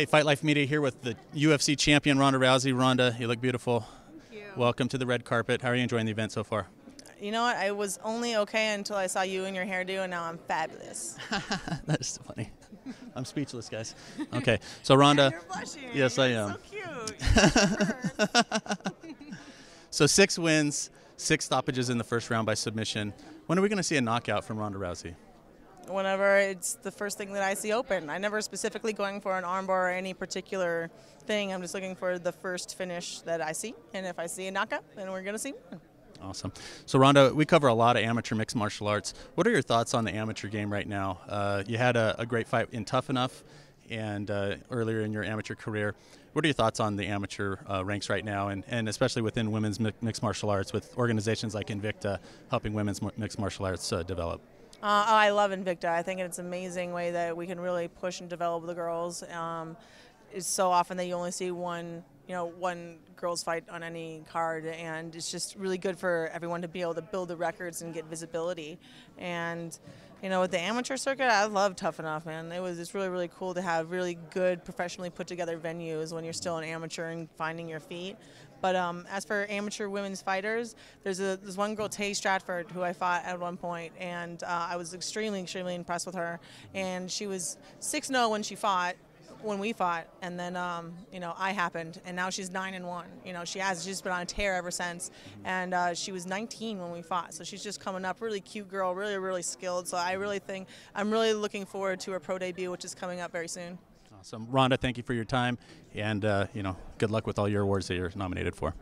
Hey, Fight Life Media here with the UFC champion Ronda Rousey. Ronda, you look beautiful. Thank you. Welcome to the red carpet. How are you enjoying the event so far? You know what? I was only okay until I saw you and your hairdo, and now I'm fabulous. That's funny. I'm speechless, guys. Okay, so Ronda. You're blushing. Yes, I You're am. So cute. So six wins, six stoppages in the first round by submission. When are we going to see a knockout from Ronda Rousey? Whenever it's the first thing that I see open, I never specifically going for an armbar or any particular thing. I'm just looking for the first finish that I see, and if I see a knockout, then we're gonna see. one. Awesome. So, Ronda, we cover a lot of amateur mixed martial arts. What are your thoughts on the amateur game right now? Uh, you had a, a great fight in Tuff N Uff and uh, earlier in your amateur career. What are your thoughts on the amateur uh, ranks right now, and, and especially within women's mi- mixed martial arts with organizations like Invicta helping women's mi- mixed martial arts uh, develop? Uh, oh, I love Invicta. I think it's an amazing way that we can really push and develop the girls. Um, it's so often that you only see one, you know, one girls fight on any card, and it's just really good for everyone to be able to build the records and get visibility. And you know, with the amateur circuit, I love Tuff N Uff, man. It was it's really really cool to have really good, professionally put together venues when you're still an amateur and finding your feet. But um, as for amateur women's fighters, there's a there's one girl, Tay Stratford, who I fought at one point, and uh, I was extremely extremely impressed with her. And she was 6-0 when she fought, when we fought, and then um, you know I happened, and now she's nine and one. You know she has she's been on a tear ever since, and uh, she was 19 when we fought, so she's just coming up. Really cute girl, really really skilled. So I really think I'm really looking forward to her pro debut, which is coming up very soon. Awesome. Ronda. thank you for your time, and uh, you know, good luck with all your awards that you're nominated for.